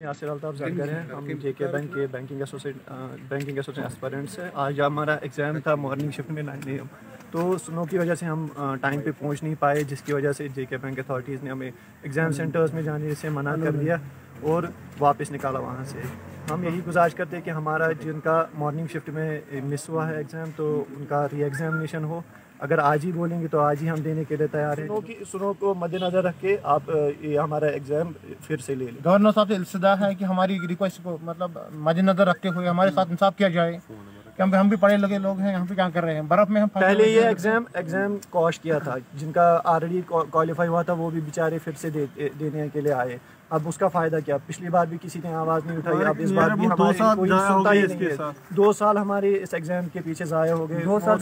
यासिर अल्ताफ जानकर हैं। हम जे के बैंक के banking associate banking associate aspirants हैं। आज हमारा एग्ज़ाम था मॉर्निंग शिफ्ट में नाइन एम तो स्नो की वजह से हम टाइम पे पहुँच नहीं पाए जिसकी वजह से जे के बैंक अथॉरिटीज़ ने हमें एग्ज़ाम सेंटर्स में जाने से मना कर दिया। और वापस निकाला वहाँ से। हम यही गुजारिश करते हैं कि हमारा जिनका मॉर्निंग शिफ्ट में मिस हुआ है एग्ज़ाम तो उनका री एग्ज़ामिनेशन हो। अगर आज ही बोलेंगे तो आज ही हम देने के लिए तैयार हैं। सुनो की सुनो को मद्देनज़र रख के आप ये हमारा एग्ज़ाम फिर से ले लें। गवर्नर साहब से इल्तदा है कि हमारी रिक्वेस्ट को मतलब मद्देनजर रखते हुए हमारे साथ इंसाफ किया जाए। क्योंकि हम भी पढ़े लगे लोग हैं यहाँ पे क्या कर रहे हैं? बर्फ़ में हम पहले ये एग्ज़ाम एग्ज़ाम कॉश किया था जिनका ऑलरेडी क्वालिफाई हुआ था वो भी बेचारे फिर से दे, देने के लिए आए। अब उसका फ़ायदा क्या? पिछली बार भी किसी ने आवाज़ नहीं उठाई अब इस बार भी हमारी कोई सुनता ही नहीं है। दो साल हमारे इस एग्ज़ाम के पीछे जाया हो गए दो साल